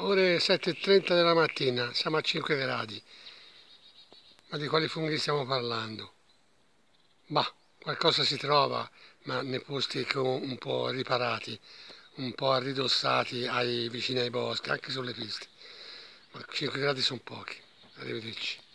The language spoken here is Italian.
Ore 7.30 della mattina, siamo a 5 gradi. Ma di quali funghi stiamo parlando? Bah, qualcosa si trova, ma nei posti un po' riparati, un po' arridossati ai, vicini ai boschi, anche sulle piste. Ma 5 gradi sono pochi. Arrivederci.